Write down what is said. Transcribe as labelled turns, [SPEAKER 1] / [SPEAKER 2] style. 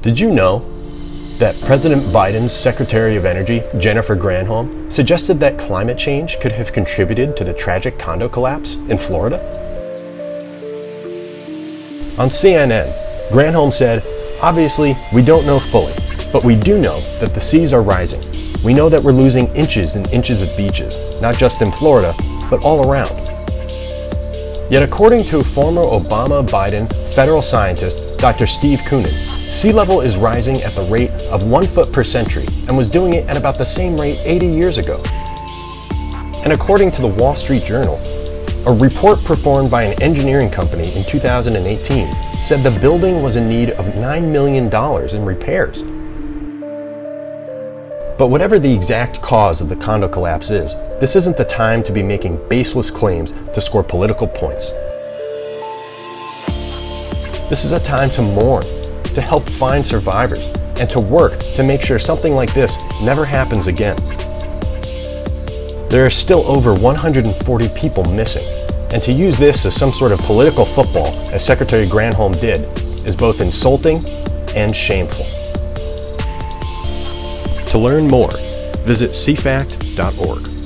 [SPEAKER 1] Did you know that President Biden's Secretary of Energy, Jennifer Granholm, suggested that climate change could have contributed to the tragic condo collapse in Florida? On CNN, Granholm said, Obviously, we don't know fully, but we do know that the seas are rising. We know that we're losing inches and inches of beaches, not just in Florida, but all around. Yet, according to former Obama Biden federal scientist Dr. Steve Koonin, sea level is rising at the rate of one foot per century and was doing it at about the same rate 80 years ago. And according to the Wall Street Journal, a report performed by an engineering company in 2018 said the building was in need of $9 million in repairs. But whatever the exact cause of the condo collapse is, this isn't the time to be making baseless claims to score political points. This is a time to mourn, to help find survivors, and to work to make sure something like this never happens again. There are still over 140 people missing, and to use this as some sort of political football, as Secretary Granholm did, is both insulting and shameful. To learn more, visit cfact.org.